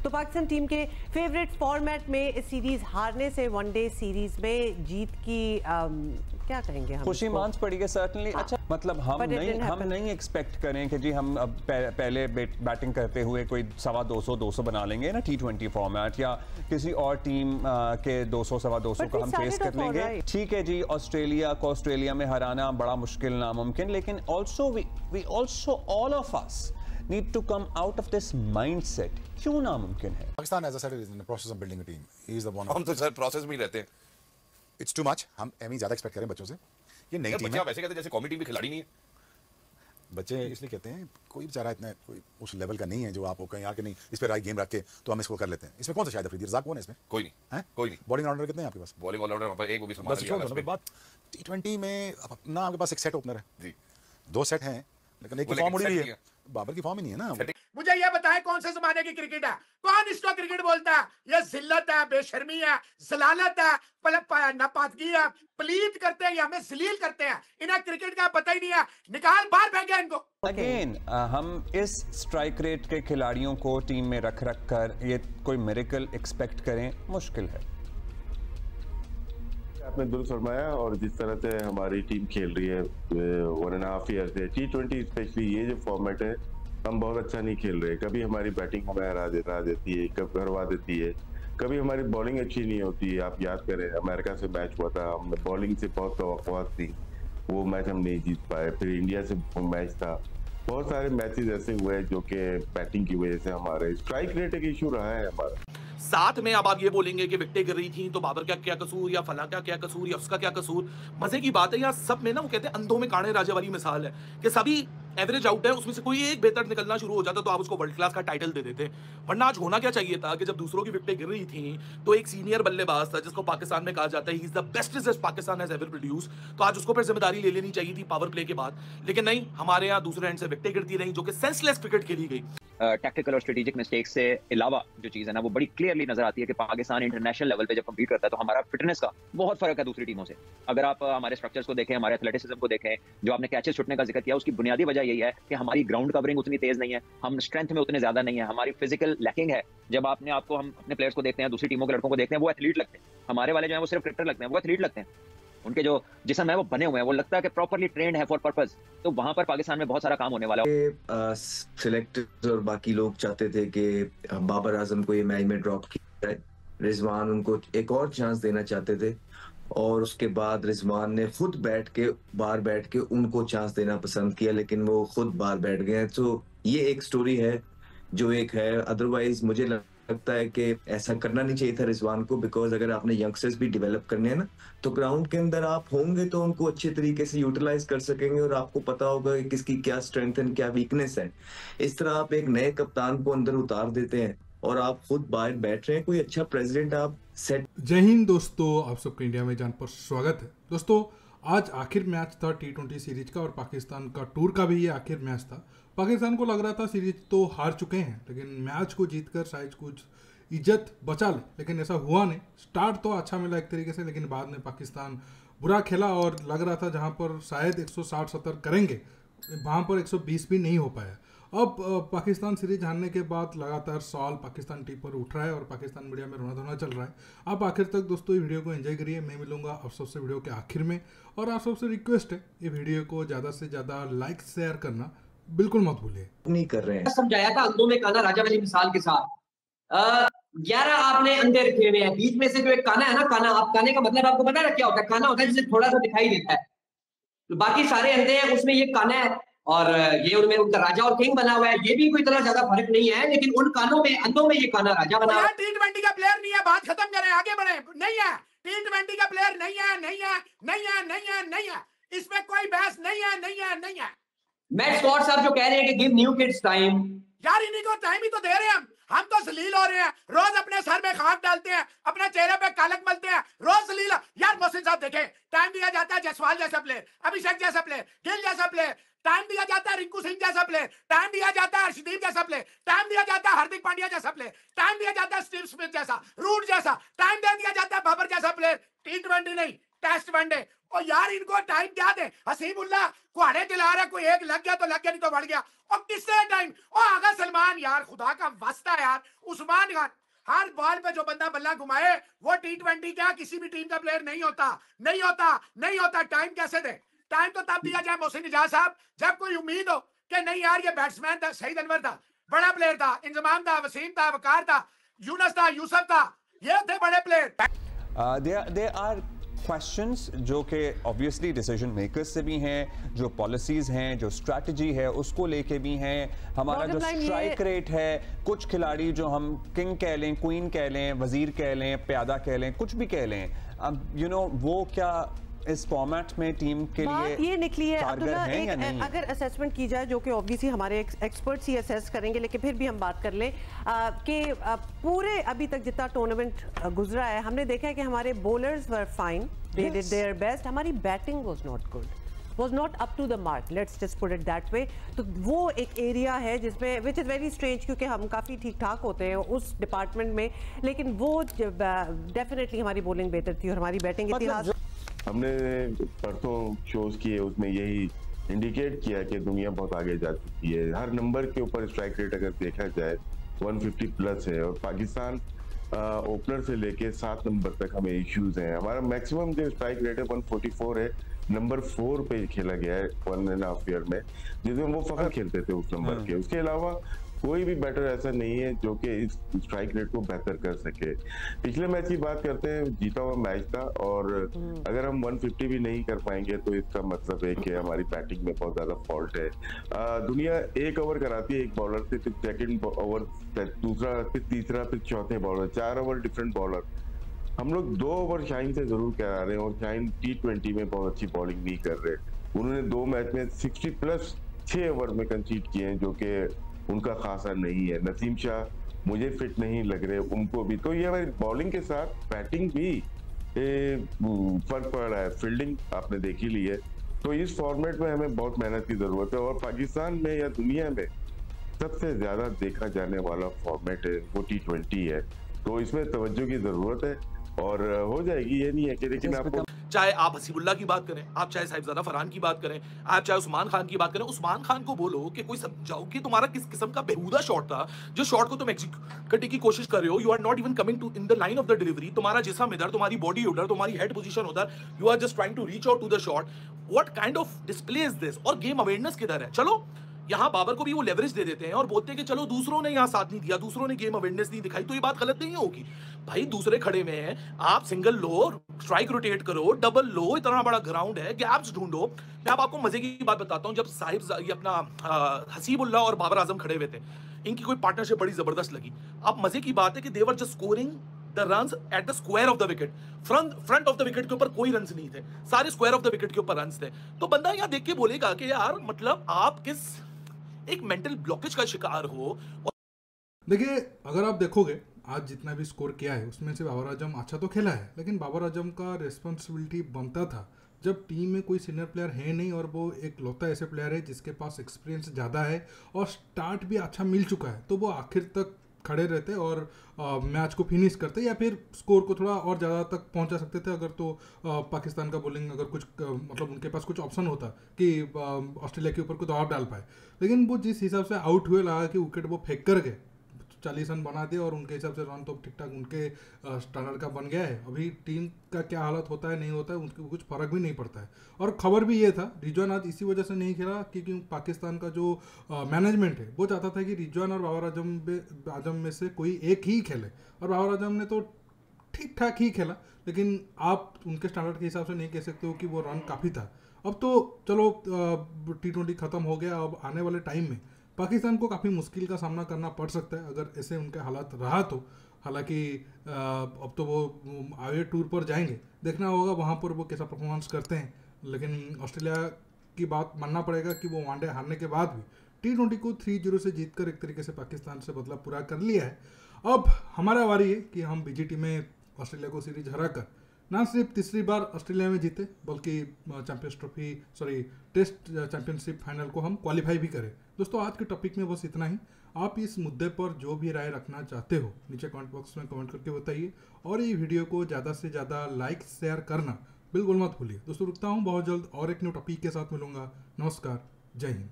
तो पाकिस्तान टीम के favourite format में इस सीरीज़ हारने से वनडे सीरीज़ में जीत की आम, क्या कहेंगे हम खुशी मांस पड़ी है सर्टनली हाँ। अच्छा मतलब हम नहीं हम नहीं एक्सपेक्ट करें कि जी हम अब पहले बैटिंग करते हुए कोई सवा दो सौ दो सौ बना लेंगे ना टी ट्वेंटी फॉर्मेट या किसी और टीम के 200 सवा 200 But को हम फेस कर लेंगे। ठीक है जी ऑस्ट्रेलिया को ऑस्ट्रेलिया में हराना बड़ा मुश्किल नामुमकिन लेकिन also we also all of us need to come out of this mindset क्यों नामुमकिन है? Pakistan, as I said, is in the process of building a team. He is the one. हम तो सर प्रोसेस में ही रहते हैं। It's too much. हम एमी ज़्यादा एक्सपेक्ट करें बच्चों से। ये नई टीम बच्चे है। आप ऐसे कहते हैं जैसे कॉमेडी में खिलाड़ी नहीं है। बच्चे इसलिए कहते हैं कोई बेचारा इतना कोई उस लेवल का नहीं है जो आपको कहीं आके नहीं इस पे राइट गेम रख के तो हम इसको कर लेते हैं। इसमें कौन सा शायद अफरीदी रजाक कौन है इसमें कोई नहीं। हैं? कोई नहीं। बॉलिंग ऑर्डर कितने हैं आपके पास? बॉलिंग ऑलराउंडर पर एक वो भी बस छोड़ दो बात टी ट्वेंटी में अब ना आपके पास एक सेट ओपनर है। जी। दो सेट हैं लेकिन एक फॉर्म उड़ी हुई है। बाबर की फॉर्म ही नहीं है ना मुझे ये बताएँ कौन से जमाने की क्रिकेट है कौन इसको क्रिकेट बोलता? है ये जिल्लत है बेशर्मी है जलालत है पल- प- है प्लीत करते हैं या हमें जलील करते हैं? इन्हें क्रिकेट का पता ही नहीं है। निकाल बाहर फेंके इनको। अगेन हम इस स्ट्राइक रेट के खिलाड़ियों को टीम में रख रख कर ये कोई मेरिकल एक्सपेक्ट करें मुश्किल है। आपने दुरुस्त फरमाया और जिस तरह से हमारी टीम खेल रही है वन एंड हाफ़ ईयर से टी ट्वेंटी स्पेशली ये जो फॉर्मेट है हम बहुत अच्छा नहीं खेल रहे। कभी हमारी बैटिंग हमें हरा दे, हरा देती है कभी हरवा देती है कभी हमारी बॉलिंग अच्छी नहीं होती है। आप याद करें अमेरिका से मैच हुआ था हम बॉलिंग से बहुत तो थी वो मैच हम नहीं जीत पाए। फिर इंडिया से मैच था। बहुत सारे मैचेस ऐसे हुए जो कि बैटिंग की वजह से हमारे स्ट्राइक रेट एक इशू रहा है हमारा। साथ में अब आप ये बोलेंगे कि विकटें गिर रही थी तो बाबर का क्या कसूर या फला का क्या कसूर या उसका क्या कसूर? मज़े की बात है, यहाँ सब में ना वो कहते हैं, अंधों में काणे राजा वाली मिसाल है कि सभी एवरेज आउट है, उसमें से कोई एक बेहतर निकलना शुरू हो जाता तो आप उसको वर्ल्ड क्लास का टाइटल दे देते। वरना आज होना क्या चाहिए था कि जब दूसरों की विकटें गिर रही थी तो एक सीनियर बल्लेबाज था, जिसको पाकिस्तान में कहा जाता है is the best Pakistan has ever produce तो आज उसको फिर ज़िम्मेदारी ले लेनी चाहिए थी पावर प्ले के बाद। लेकिन नहीं, हमारे यहाँ दूसरे एंड से विकटें गिरती रही, जो कि सेंसलेस क्रिकेट खेली गई। टैक्टिकल और स्ट्रेटेजिक मिस्टेक से अलावा जो चीज़ है ना, वो बड़ी क्लियरली नज़र आती है कि पाकिस्तान इंटरनेशनल लेवल पे जब कम्पीट करता है तो हमारा फिटनेस का बहुत फ़र्क है दूसरी टीमों से। अगर आप हमारे स्ट्रक्चर्स को देखें, हमारे एथलेटिसिज्म को देखें, जो आपने कैचेस छुटने का ज़िक्र किया, उसकी बुनियादी वजह यही है कि हमारी ग्राउंड कवरिंग उतनी तेज नहीं है, हम स्ट्रेंथ में उतने ज़्यादा नहीं है, हमारी फ़िज़िकल लैकिंग है। जब आपने आपको, हम अपने प्लेयर्स को देखते हैं, दूसरी टीमों के लड़कों को देखते हैं, वो एथलीट लगते हैं। हमारे वाले जो है, वो सिर्फ़ क्रिकेटर लगते हैं, वो एथलीट लगते हैं। उनके जो जिसम है, वो बने हुए हैं, वो लगता है कि प्रॉपरली ट्रेंड है फॉर पर्पज तो वहाँ पर पाकिस्तान में बहुत सारा काम होने वाला है। सिलेक्टर्स और बाकी लोग चाहते थे कि बाबर आज़म को ये मैच में ड्रॉप किया रिजवान उनको एक और चांस देना चाहते थे और उसके बाद रिजवान ने खुद बैठ के, बाहर बैठ के उनको चांस देना पसंद किया, लेकिन वो खुद बाहर बैठ गए तो ये एक स्टोरी है, जो एक है। अदरवाइज़ मुझे लगता है कि ऐसा करना नहीं चाहिए था रिजवान को बिकॉज़ अगर आपने यंगस्टर्स भी डेवलप करने हैं ना तो ग्राउंड के अंदर आप होंगे तो उनको अच्छे तरीके से यूटिलाइज कर सकेंगे और आपको पता होगा कि किसकी क्या स्ट्रेंथ है क्या वीकनेस है। इस तरह आप एक नए कप्तान को अंदर उतार देते हैं। और आप खुद बाहर बैठ रहे हैं, कोई अच्छा प्रेसिडेंट आप सेट जय हिंद दोस्तों, आप सबका इंडिया में जान पर स्वागत है। दोस्तों, आज आखिर मैच था टी ट्वेंटी सीरीज़ का और पाकिस्तान का टूर का भी ये आखिर मैच था। पाकिस्तान को लग रहा था सीरीज़ तो हार चुके हैं, लेकिन मैच को जीतकर शायद कुछ इज़्ज़त बचा ले। लेकिन ऐसा हुआ नहीं। स्टार्ट तो अच्छा मिला एक तरीके से, लेकिन बाद में पाकिस्तान बुरा खेला और लग रहा था जहाँ पर शायद 160 70 करेंगे। वहाँ पर 120 भी नहीं हो पाया। अब पाकिस्तान सीरीज़ हारने के बाद लगातार सवाल पाकिस्तान टीम पर उठ रहा है और पाकिस्तान मीडिया में रोना धोना चल रहा है। आप आखिर तक दोस्तों ये वीडियो को एंजॉय करिए। मैं मिलूँगा आप सबसे वीडियो के आखिर में। और आप सबसे रिक्वेस्ट है ये वीडियो को ज़्यादा से ज़्यादा लाइक शेयर करना बिल्कुल मत भूलिए। नहीं कर रहे हैं। समझाया था अंधों में काना राजा वाली मिसाल के साथ। ग्यारह आपने अंधे रखे हुए हैं। बीच में से जो एक काना है ना काना आप काने का मतलब आपको पता है क्या होता है? काना होता है जिसे थोड़ा सा दिखाई देता है। तो बाकी सारे अंधे हैं उसमें ये काना है। और ये उनमें उनका राजा और किंग बना हुआ है। ये भी कोई तरह ज़्यादा फ़र्क नहीं है लेकिन उन कानों में अंधों में ये काना राजा बना हुआ टी ट्वेंटी का प्लेयर नहीं है बात खत्म करें आगे बढ़े। नहीं है टी ट्वेंटी का प्लेयर नहीं है नहीं है नहीं है नहीं है नहीं है। इसमें कोई बहस नहीं है नहीं है नहीं है। मैट स्कॉट साहब जो कह रहे हैं कि गिव न्यू किड्स टाइम यार इन्हीं को टाइम ही तो दे रहे हैं हम। हम तो जलील हो रहे हैं। रोज अपने सर में खाक डालते हैं अपने चेहरे पे कालक मलते हैं। रोज जलील यार मोहसिन साहब देखें टाइम दिया जाता है जसवाल जैसा प्लेयर अभिषेक जैसा प्लेयर गिल जैसा प्लेयर टाइम दिया जाता है रिंकू सिंह जैसा प्लेयर टाइम दिया जाता है हर्षदीप जैसा प्लेयर टाइम दिया जाता है हार्दिक पांड्या जैसा प्लेयर टाइम दिया जाता है स्टीव स्मिथ जैसा, रूट जैसा. टाइम दे दिया जाता है बाबर जैसा प्लेयर टी ट्वेंटी नहीं टेस्ट वनडे और यार, इनको टाइम क्या दे? हसीमुल्ला कुहाड़े दिला रहा कोई एक लग गया तो लग गया, नहीं तो बढ़ गया. और किससे टाइम और आगा सलमान यार, खुदा का वास्ता यार. उस्मान खान हर बॉल पे जो बंदा बल्ला घुमाए, वो टी ट्वेंटी क्या? किसी भी टीम का प्लेयर नहीं होता. नहीं होता नहीं होता. टाइम कैसे दे? टाइम तो तब दिया जाए मोहसिन इजाज साहब। जब कोई उम्मीद हो कि नहीं यार ये बैट्समैन था सही अनवर था बड़ा प्लेयर था इंजमाम था वसीम था वकार था यूनस था यूसफ था ये थे बड़े प्लेयर दे आर क्वेश्चंस जो कि ऑब्वियसली डिसीज़न मेकर्स से भी हैं जो पॉलिसीज़ हैं जो स्ट्रैटेजी है उसको लेके भी हैं। हमारा जो स्ट्राइक रेट है कुछ खिलाड़ी जो हम किंग कह लें क्वीन कह लें वज़ीर कह लें प्यादा कह लें कुछ भी कह लें अब यू नो वो क्या इस फॉर्मेट में टीम के लिए ये निकली है। अब्दुल्ला एक, नहीं? अगर असेसमेंट की जाए जो कि ऑब्वियसली हमारे एक्सपर्ट्स ही असेस करेंगे लेकिन फिर भी हम बात कर लें कि पूरे अभी तक जितना टूर्नामेंट गुजरा है हमने देखा है कि हमारे bowlers were fine they did their best हमारी batting was not good was not up to the mark. Let's just put it that way. तो वो एक एरिया है जिसमें विच इज़ वेरी स्ट्रेंज क्योंकि हम काफ़ी ठीक ठाक होते हैं उस डिपार्टमेंट में लेकिन वो डेफिनेटली हमारी बॉलिंग बेहतर थी और हमारी बैटिंग इतिहास हमने परसों शोज़ किए उसमें यही इंडिकेट किया कि दुनिया बहुत आगे जा चुकी है। हर नंबर के ऊपर स्ट्राइक रेट अगर देखा जाए 150 प्लस है और पाकिस्तान ओपनर से लेके सात नंबर तक हमें इश्यूज़ हैं। हमारा मैक्सिमम जो स्ट्राइक रेट है 144 है। नंबर फोर पे खेला गया है वन एंड हाफ़ ईयर में जिसमें वो फखर खेलते थे उस नंबर के। उसके अलावा कोई भी बैटर ऐसा नहीं है जो कि इस स्ट्राइक रेट को बेहतर कर सके। पिछले मैच की बात करते हैं जीता हुआ मैच था और हम्म। अगर हम 150 भी नहीं कर पाएँगे तो इसका मतलब है कि हमारी बैटिंग में बहुत ज़्यादा फॉल्ट है। आ, दुनिया एक ओवर कराती है एक बॉलर से फिर सेकेंड ओवर दूसरा फिर तीसरा फिर चौथे बॉलर चार ओवर डिफरेंट बॉलर हम लोग दो ओवर शाइन से ज़रूर करा रहे हैं और शाइन टी ट्वेंटी में बहुत अच्छी बॉलिंग नहीं कर रहे। उन्होंने दो मैच में सिक्सटी प्लस छह ओवर में कंसीड किए हैं जो कि उनका खासा नहीं है। नसीम शाह मुझे फिट नहीं लग रहे उनको भी। तो ये हमारी बॉलिंग के साथ बैटिंग भी फ़र्क पड़ रहा है। फील्डिंग आपने देखी ली है। तो इस फॉर्मेट में हमें बहुत मेहनत की ज़रूरत है और पाकिस्तान में या दुनिया में सबसे ज़्यादा देखा जाने वाला फॉर्मेट है, वो टी ट्वेंटी है। तो इसमें तवज्जो की ज़रूरत है। और हो जाएगी ये नहीं है कि लेकिन आपको चाहे आप हसीबुल्ला की बात करें आप चाहे साहिबजादा फरहान की बात करें आप चाहे उस्मान खान की बात करें उस्मान खान को बोलो कि कोई समझाओ कि तुम्हारा किस किस्म का बेहूदा शॉट था जो शॉट को तुम एग्जीक्यूट करने की कोशिश कर रहे हो you are not even coming to in the line of the delivery तुम्हारा जिसम इधर तुम्हारी बॉडी उधर तुम्हारी हेड पोजीशन उधर you are just trying to reach out to the shot what kind of display is this और game awareness किधर है? चलो यहाँ बाबर को भी वो लेवरेज दे देते हैं और बोलते हैं कि चलो दूसरों ने यहाँ साथ नहीं दिया दूसरों ने गेम अवेयरनेस नहीं दिखाई तो ये बात गलत नहीं होगी। भाई, दूसरे खड़े हुए हैं। आप सिंगल लो स्ट्राइक रोटेट करो डबल लो, इतना बड़ा ग्राउंड है गैप्स ढूंढो। मैं अब आपको मज़े की बात बताता हूँ, जब साहिब ये अपना हसीबुल्ला और बाबर आज़म खड़े हुए थे, इनकी कोई पार्टनरशिप बड़ी ज़बरदस्त लगी। अब मज़े की बात है कि they were just scoring the runs at the square of the wicket front front of the wicket के ऊपर कोई रन्स नहीं थे, सारे स्क्वायर ऑफ़ द विकेट के ऊपर रन्स थे। तो बंदा यहाँ देख के बोलेगा कि यार मतलब आप किस, एक मेंटल ब्लॉकेज का शिकार हो। देखिए, अगर आप देखोगे आज जितना भी स्कोर किया है उसमें से बाबर आज़म अच्छा तो खेला है लेकिन बाबर आज़म का रिस्पॉन्सिबिलिटी बनता था। जब टीम में कोई सीनियर प्लेयर है नहीं और वो एक लौता ऐसे प्लेयर है जिसके पास एक्सपीरियंस ज़्यादा है और स्टार्ट भी अच्छा मिल चुका है तो वो आखिर तक खड़े रहते और आ, मैच को फिनिश करते या फिर स्कोर को थोड़ा और ज़्यादा तक पहुँचा सकते थे। अगर तो आ, पाकिस्तान का बॉलिंग अगर कुछ आ, मतलब उनके पास कुछ ऑप्शन होता कि ऑस्ट्रेलिया के ऊपर कुछ दबाव डाल पाए। लेकिन वो जिस हिसाब से आउट हुए लगा कि विकेट वो फेंक कर गए। चालीस रन बना दिए और उनके हिसाब से रन तो ठीक ठाक उनके स्टैंडर्ड का बन गया है। अभी टीम का क्या हालत होता है, नहीं होता है, उनके कुछ फ़र्क भी नहीं पड़ता है। और खबर भी ये था, रिजवान आज इसी वजह से नहीं खेला क्योंकि पाकिस्तान का जो मैनेजमेंट है, वो चाहता था कि रिजवान और बाबर आज़म आज़म में से कोई एक ही खेले। और बाबर आज़म ने तो ठीक ठाक ही खेला, लेकिन आप उनके स्टैंडर्ड के हिसाब से नहीं कह सकते हो कि वो रन काफ़ी था। अब तो चलो टी ट्वेंटी ख़त्म हो गया, अब आने वाले टाइम में पाकिस्तान को काफ़ी मुश्किल का सामना करना पड़ सकता है अगर ऐसे उनके हालात रहा तो। हालाँकि अब तो वो आवे टूर पर जाएँगे। देखना होगा वहाँ पर वो कैसा परफॉर्मेंस करते हैं। लेकिन ऑस्ट्रेलिया की बात मानना पड़ेगा कि वो वनडे हारने के बाद भी टी ट्वेंटी को थ्री ज़ीरो से जीत कर एक तरीके से पाकिस्तान से बदला पूरा कर लिया है। अब हमारा वारी है कि हम बीजीटी में ऑस्ट्रेलिया को सीरीज़ हरा कर ना सिर्फ़ तीसरी बार ऑस्ट्रेलिया में जीते, बल्कि champions trophy, sorry, test championship final को हम क्वालिफाई भी करें। दोस्तों, आज के टॉपिक में बस इतना ही। आप इस मुद्दे पर जो भी राय रखना चाहते हो, नीचे कमेंट बॉक्स में कमेंट करके बताइए। और ये वीडियो को ज़्यादा से ज़्यादा लाइक, शेयर करना बिल्कुल मत भूलिए। दोस्तों, रुकता हूँ बहुत जल्द और एक न्यू टॉपिक के साथ मिलूँगा। नमस्कार, जय हिंद।